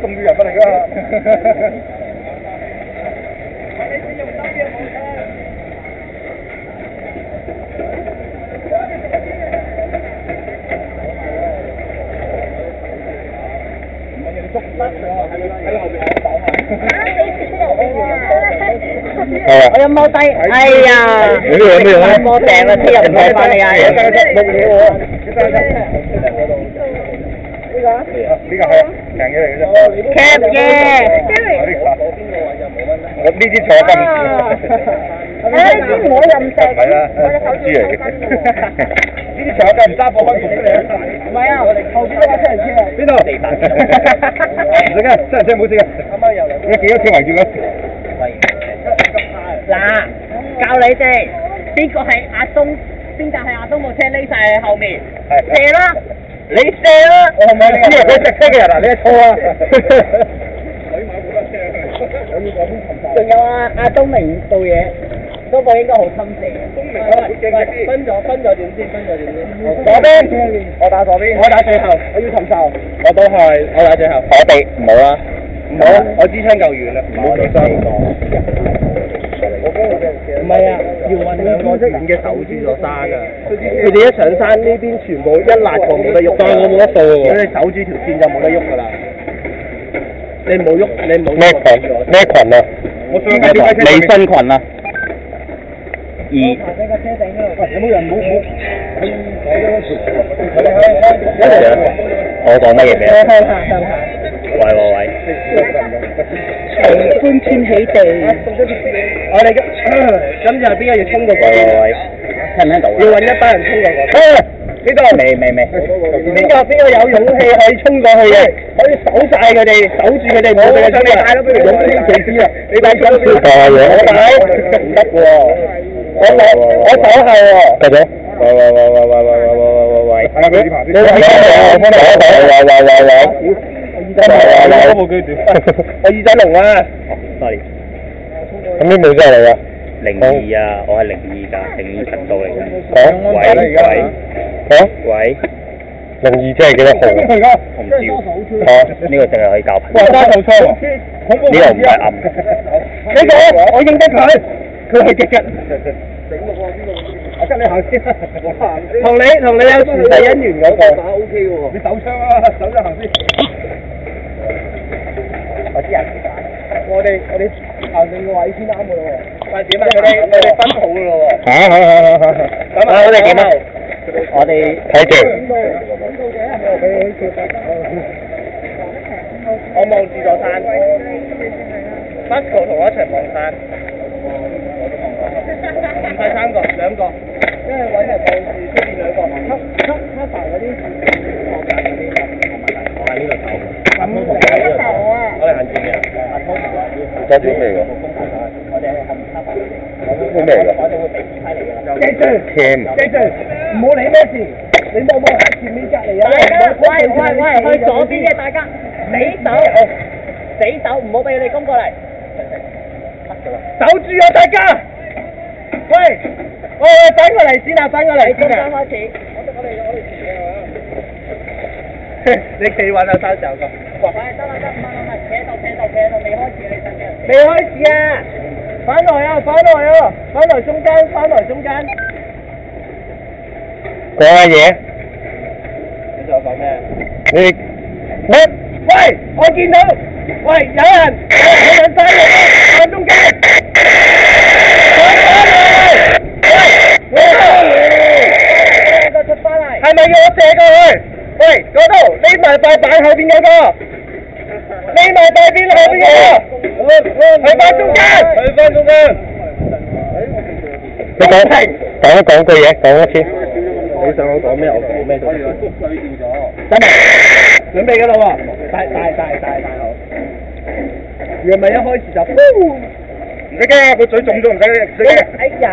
中意人物嚟㗎。我有踎低，哎呀，太過病啦，聽日唔使翻嚟啊！講一次。呢個係平嘅嚟嘅啫。劇嘅。我呢啲坐金錢。誒，呢啲唔好任食。係啦，豬嚟嘅。呢啲坐金唔揸保溫服俾你。唔係啊，後邊嗰個真人車啊。邊度？唔識嘅，真人車冇事嘅。啱啱又嚟。你幾多車圍住佢？嗱，教你哋邊個係阿東，邊架係阿東部車匿曬喺後面，射啦！你射啦！我咪知係佢直車嘅人啊！你錯啊！仲有啊，阿東明做嘢，嗰個應該好襟射。東明可能勁分咗，分咗點先？分咗點先？左邊，我打左邊，我打最後，我要尋仇。我都係，我打最後。我哋唔好啦，唔好，我支槍夠遠啦，唔好再講。唔係啊！要揾兩個色人嘅手住座山㗎。佢哋一上山呢邊，全部一辣就冇得喐。但係我冇得數喎。你手守條線就冇得喐㗎啦。你冇喐，你冇。咩群？咩群啊？我知點解清嘅。有冇人冇二。我講乜嘢咩？喂喂喂！長官天起地，我哋咁就邊個要衝過過？喂喂喂！聽唔聽到啊？要揾一班人衝過過。呢個未未未，邊個邊個有勇氣可以衝過去嘅？可以守晒佢哋，守住佢哋，冇俾佢衝啊！勇氣幾支啊？你睇咁少代嘢，我睇唔得喎，我我我手係喎。得咗。喂喂喂喂喂喂喂喂喂喂！你睇下，你睇下，喂喂喂喂喂！我冇佢短，我二仔龍啊，sorry，咁啲冇真嚟啊？零二啊，我係零二㗎，零二頻道嚟㗎。喂喂，嚇？喂。零二即係幾多號？我唔知。嚇？呢個淨係可以教朋友。哇！單頭槍喎，呢個唔係暗。呢個我認得佢，佢係極日。整落喎呢度，阿吉你行先啦，我行先。同你同你有前世姻緣嗰個打 OK 喎，你手槍啊，手槍行先。啲人我哋我哋行定個位先啱嘅咯喎。但係點啊？佢哋佢哋分好嘅咯喎。嚇嚇嚇嚇嚇！咁啊，我哋點啊？我哋睇住。我望住座山，Pascal 同我一齊望山，唔係三個，兩個，因為揾人。做咩嘅？做咩嘅？继续 k e e 嘅。继住，唔好理咩事，你望冇喺前面隔篱啊！大家，喂喂喂，去左边嘅大家，死手，死手，唔好俾你攻过嚟，守住啊！大家，喂，喂喂，等我嚟先啊，等我嚟先啊！你企稳啊，三十九个。得啦得唔好唔好，企喺度企喺度，未开始。未開始啊！快來啊！快來啊！快來中間，快來中間。講乜嘢？你想講咩？你咩？喂！我見到，喂，有人，有人快嚟啊！中間。係咪要我射過去？喂，嗰度匿埋塊板後邊嗰個。đây này tay đi lên bây giờ thầy văn trung gian thầy văn trung gian 你講講一講句嘢，講一次。你想我講咩？我講咩？水掉咗。真係準備㗎啦喎！大大大大大佬，係咪一開始就？唔使驚，佢嘴腫咗，唔使唔使驚。哎呀！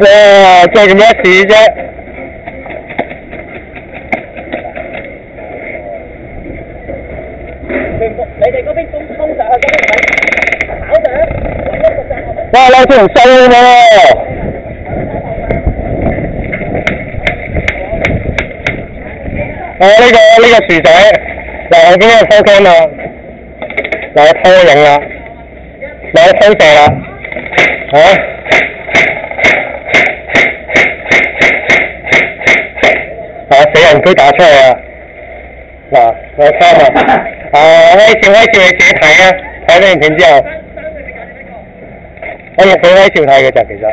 về ờ, chơi cái mét tí chứ Đó, lâu thuyền sâu nè Ờ, đây cái, đây cái sủi giỏi Là cái này sâu khen nè Là sâu dặn nè Là sâu trẻ nè Hả? 俾人推打出去啊！嗱，有三啊！啊，威少威少你自己睇啊！睇呢段片之後，我錄俾威少睇嘅咋，其實。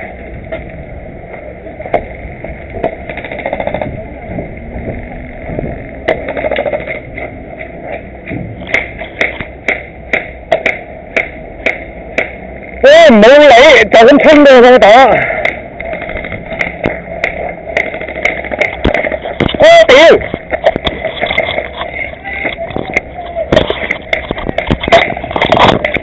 唔好理，就咁衝到佢打。Thank you.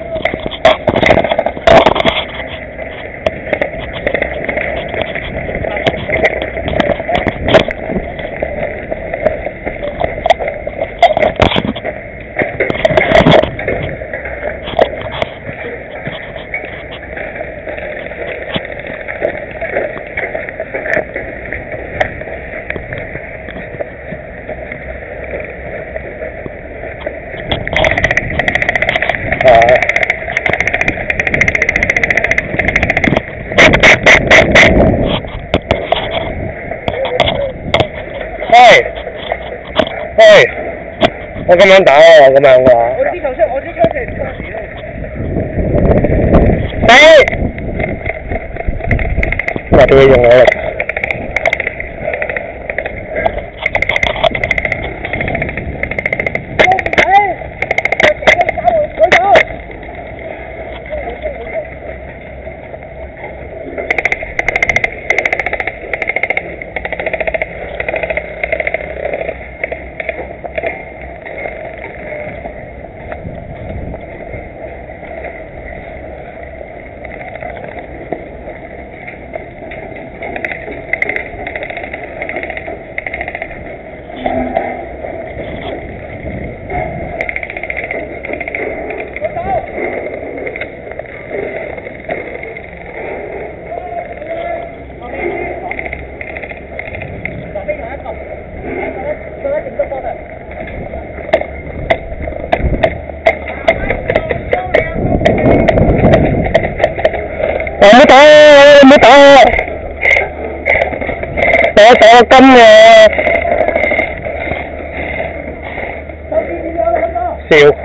Hey! Hey! 我咁樣打啊，咁樣㗎。我知頭先，我知嗰陣嗰陣時咧。Hey! 話俾你用我啦。mới tổ tổ tổ công siêu